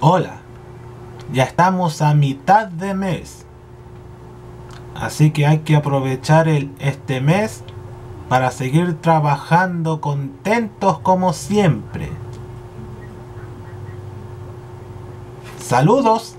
Hola, ya estamos a mitad de mes. Así que hay que aprovechar el, este mes para seguir trabajando contentos como siempre. Saludos.